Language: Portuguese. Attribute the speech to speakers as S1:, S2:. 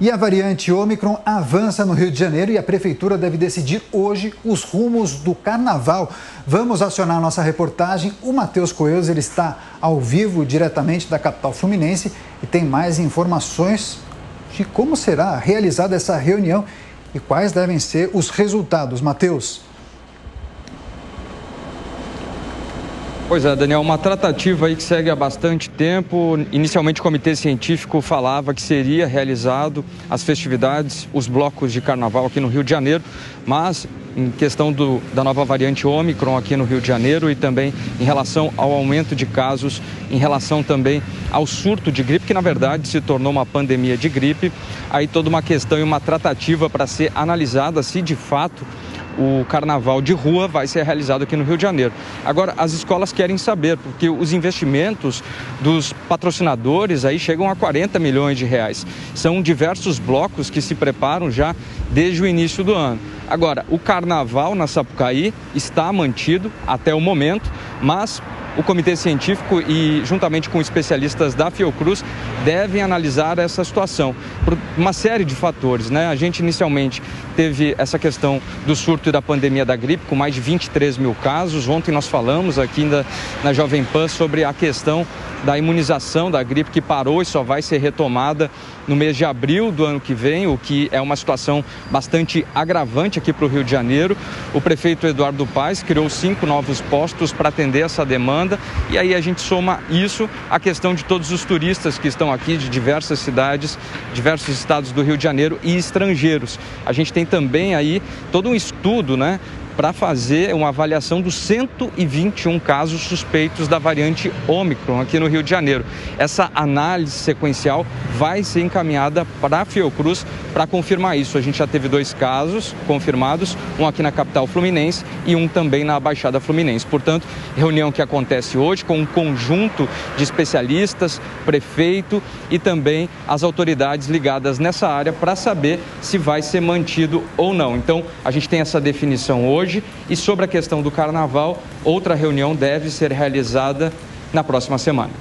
S1: E a variante Ômicron avança no Rio de Janeiro e a prefeitura deve decidir hoje os rumos do carnaval. Vamos acionar nossa reportagem. O Matheus Coelhos ele está ao vivo diretamente da capital fluminense e tem mais informações de como será realizada essa reunião e quais devem ser os resultados. Matheus.
S2: Pois é, Daniel, uma tratativa aí que segue há bastante tempo. Inicialmente o comitê científico falava que seria realizado as festividades, os blocos de carnaval aqui no Rio de Janeiro, mas em questão do, da nova variante Ômicron aqui no Rio de Janeiro e também em relação ao aumento de casos, em relação também ao surto de gripe, que na verdade se tornou uma pandemia de gripe, aí toda uma questão e uma tratativa para ser analisada se de fato o carnaval de rua vai ser realizado aqui no Rio de Janeiro. Agora, as escolas querem saber, porque os investimentos dos patrocinadores aí chegam a 40 milhões de reais. São diversos blocos que se preparam já desde o início do ano. Agora, o carnaval na Sapucaí está mantido até o momento, mas o comitê científico e juntamente com especialistas da Fiocruz devem analisar essa situação por uma série de fatores, né? A gente inicialmente teve essa questão do surto e da pandemia da gripe com mais de 23 mil casos. Ontem nós falamos aqui na, na Jovem Pan sobre a questão da imunização da gripe que parou e só vai ser retomada no mês de abril do ano que vem, o que é uma situação bastante agravante aqui para o Rio de Janeiro. O prefeito Eduardo Paes criou cinco novos postos para atender essa demanda e aí a gente soma isso à questão de todos os turistas que estão aqui de diversas cidades, diversos estados do Rio de Janeiro e estrangeiros. A gente tem também aí todo um estudo, né, para fazer uma avaliação dos 121 casos suspeitos da variante Ômicron aqui no Rio de Janeiro. Essa análise sequencial vai ser encaminhada para a Fiocruz para confirmar isso. A gente já teve dois casos confirmados, um aqui na capital fluminense e um também na Baixada Fluminense. Portanto, reunião que acontece hoje com um conjunto de especialistas, prefeito e também as autoridades ligadas nessa área para saber se vai ser mantido ou não. Então, a gente tem essa definição hoje hoje. E sobre a questão do carnaval, outra reunião deve ser realizada na próxima semana.